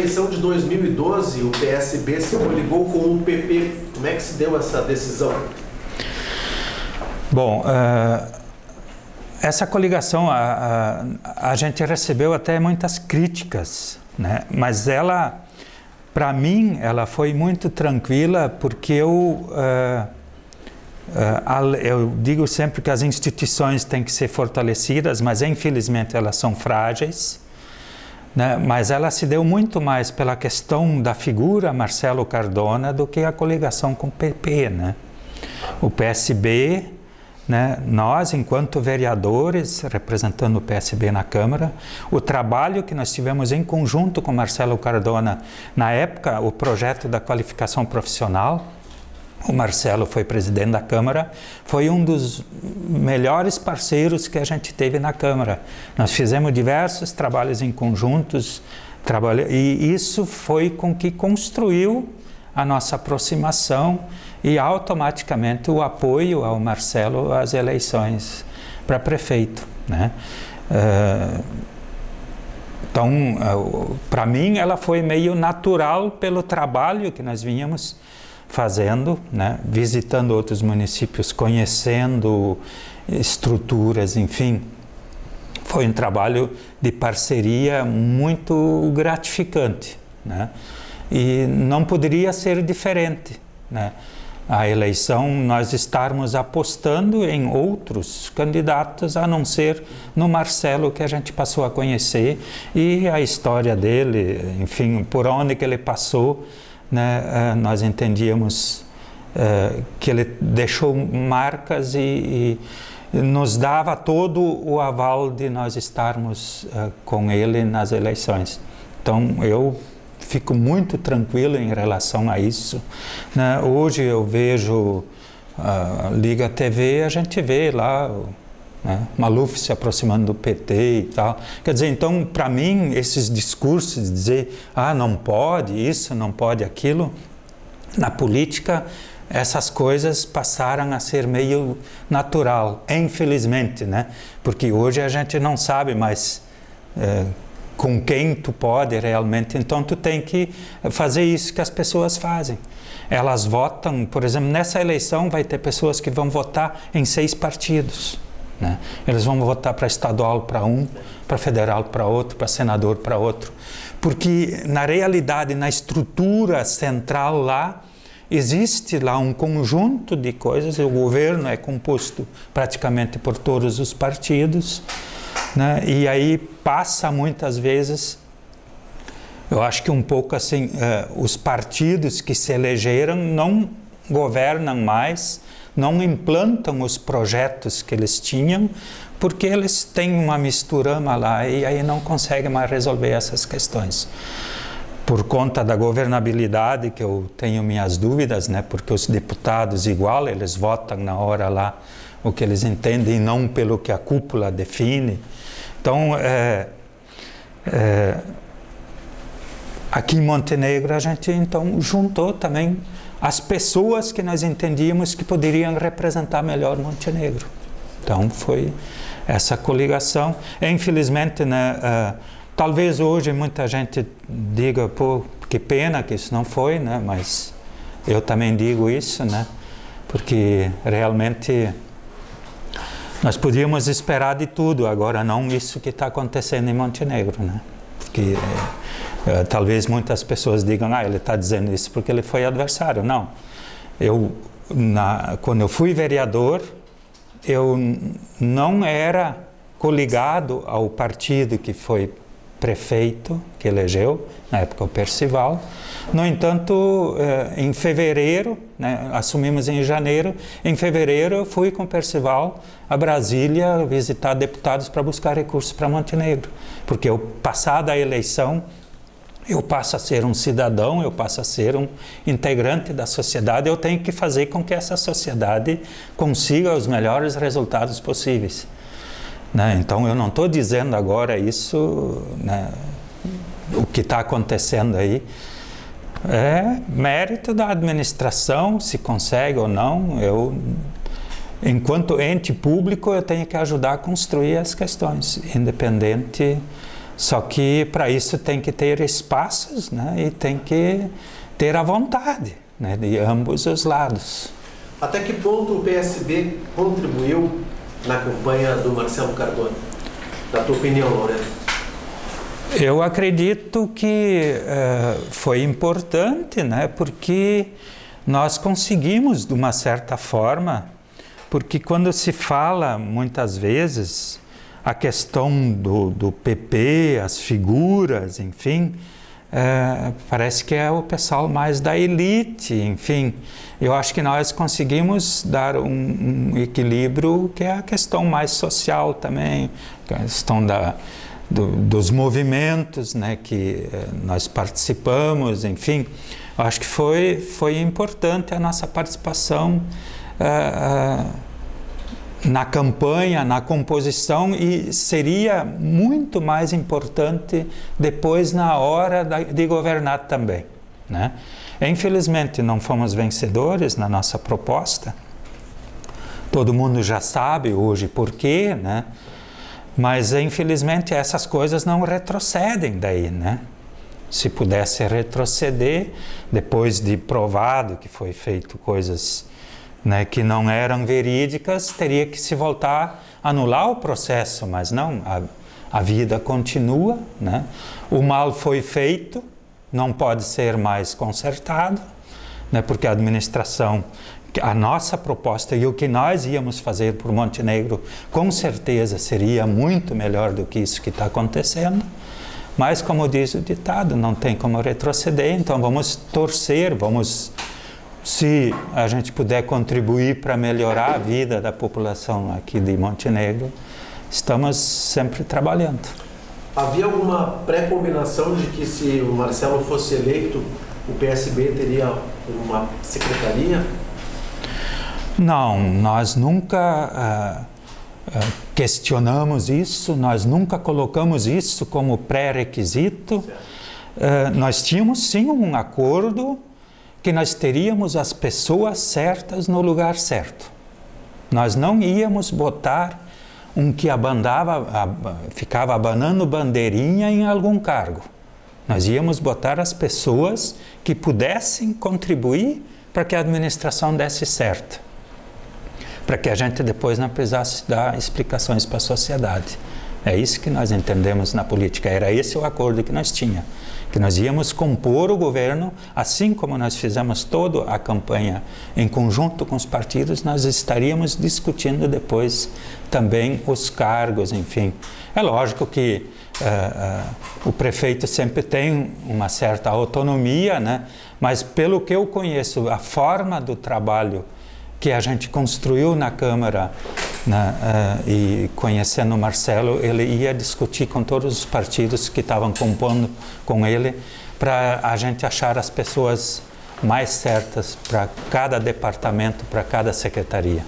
eleição de 2012, o PSB se coligou com o PP. Como é que se deu essa decisão? Bom, uh, essa coligação, a, a, a, gente recebeu até muitas críticas, né? mas ela, para mim, ela foi muito tranquila porque eu, uh, uh, eu digo sempre que as instituições têm que ser fortalecidas, mas infelizmente elas são frágeis. Né? Mas ela se deu muito mais pela questão da figura Marcelo Cardona do que a coligação com o PP. Né? O PSB, né? nós, enquanto vereadores, representando o PSB na Câmara, o trabalho que nós tivemos em conjunto com Marcelo Cardona, na época, o projeto da qualificação profissional, o Marcelo foi presidente da Câmara, foi um dos melhores parceiros que a gente teve na Câmara. Nós fizemos diversos trabalhos em conjuntos, trabalho, e isso foi com que construiu a nossa aproximação e automaticamente o apoio ao Marcelo às eleições para prefeito. Né? Uh, então, uh, para mim, ela foi meio natural pelo trabalho que nós vínhamos fazendo, né? visitando outros municípios, conhecendo estruturas, enfim. Foi um trabalho de parceria muito gratificante. Né? E não poderia ser diferente. Né? A eleição, nós estarmos apostando em outros candidatos, a não ser no Marcelo, que a gente passou a conhecer, e a história dele, enfim, por onde que ele passou né, eh, nós entendíamos uh, que ele deixou marcas e, e, nos dava todo o aval de nós estarmos uh, com ele nas eleições. Então eu fico muito tranquilo em relação a isso. Né? Hoje eu vejo uh, Liga TV, a gente vê lá né? Maluf se aproximando do PT e tal. Quer dizer, então, para mim, esses discursos de dizer, ah, não pode isso, não pode aquilo, na política, essas coisas passaram a ser meio natural, infelizmente, né? Porque hoje a gente não sabe mais é, com quem tu pode realmente, então tu tem que fazer isso que as pessoas fazem. Elas votam, por exemplo, nessa eleição vai ter pessoas que vão votar em seis partidos. Né? Eles vão votar para estadual para um, para federal para outro, para senador para outro. Porque, na realidade, na estrutura central lá, existe lá um conjunto de coisas. O governo é composto praticamente por todos os partidos. Né? E aí passa muitas vezes, eu acho que um pouco assim, uh, os partidos que se elegeram não governam mais não implantam os projetos que eles tinham, porque eles têm uma misturama lá e aí não conseguem mais resolver essas questões. Por conta da governabilidade, que eu tenho minhas dúvidas, né? porque os deputados, igual, eles votam na hora lá o que eles entendem, e não pelo que a cúpula define. Então, é, é, aqui em Montenegro, a gente então juntou também as pessoas que nós entendíamos que poderiam representar melhor Montenegro. Então foi essa coligação. Infelizmente, né, uh, talvez hoje muita gente diga, pô, que pena que isso não foi, né, mas eu também digo isso, né, porque realmente nós podíamos esperar de tudo, agora não isso que está acontecendo em Montenegro, né, porque Uh, talvez muitas pessoas digam, ah, ele está dizendo isso porque ele foi adversário. Não. Eu, na, quando eu fui vereador, eu não era coligado ao partido que foi prefeito, que elegeu, na época o Percival. No entanto, eh, em fevereiro, né, assumimos em janeiro, em fevereiro eu fui com o Percival a Brasília visitar deputados para buscar recursos para Montenegro, porque eu, passada a eleição, eu passo a ser um cidadão, eu passo a ser um integrante da sociedade, eu tenho que fazer com que essa sociedade consiga os melhores resultados possíveis. Né? Então eu não estou dizendo agora isso, né, o que está acontecendo aí. É mérito da administração, se consegue ou não. Eu, enquanto ente público, eu tenho que ajudar a construir as questões, independente Só que para isso tem que ter espaços né, e tem que ter a vontade né, de ambos os lados. Até que ponto o PSB contribuiu na campanha do Marcelo Cardone? Da tua opinião, Lourenço? Eu acredito que uh, foi importante, né, porque nós conseguimos, de uma certa forma, porque quando se fala muitas vezes a questão do, do PP, as figuras, enfim, é, parece que é o pessoal mais da elite, enfim. Eu acho que nós conseguimos dar um, um equilíbrio que é a questão mais social também, a questão da, do, dos movimentos né, que eh, nós participamos, enfim. Eu acho que foi, foi importante a nossa participação. Uh, na campanha, na composição e seria muito mais importante depois na hora de governar também. Né? Infelizmente não fomos vencedores na nossa proposta. Todo mundo já sabe hoje por quê, né? Mas infelizmente essas coisas não retrocedem daí, né? Se pudesse retroceder depois de provado que foi feito coisas né, que não eram verídicas, teria que se voltar a anular o processo, mas não, a, a vida continua, né? o mal foi feito, não pode ser mais consertado, né, porque a administração, a nossa proposta e o que nós íamos fazer por Montenegro, com certeza seria muito melhor do que isso que está acontecendo. Mas, como diz o ditado, não tem como retroceder, então vamos torcer, vamos se a gente puder contribuir para melhorar a vida da população aqui de Montenegro, estamos sempre trabalhando. Havia alguma pré-combinação de que se o Marcelo fosse eleito, o PSB teria uma secretaria? Não, nós nunca uh, uh, questionamos isso, nós nunca colocamos isso como pré-requisito. Uh, nós tínhamos sim um acordo que nós teríamos as pessoas certas no lugar certo. Nós não íamos botar um que abandava, ficava abanando bandeirinha em algum cargo. Nós íamos botar as pessoas que pudessem contribuir para que a administração desse certo. Para que a gente depois não precisasse dar explicações para a sociedade. É isso que nós entendemos na política. Era esse o acordo que nós tínhamos que nós íamos compor o governo, assim como nós fizemos toda a campanha em conjunto com os partidos, nós estaríamos discutindo depois também os cargos, enfim. É lógico que uh, uh, o prefeito sempre tem uma certa autonomia, né? mas pelo que eu conheço, a forma do trabalho que a gente construiu na Câmara uh, e conhecendo Marcelo, ele ia discutir com todos os partidos que estavam compondo com ele para a gente achar as pessoas mais certas para cada departamento, para cada secretaria.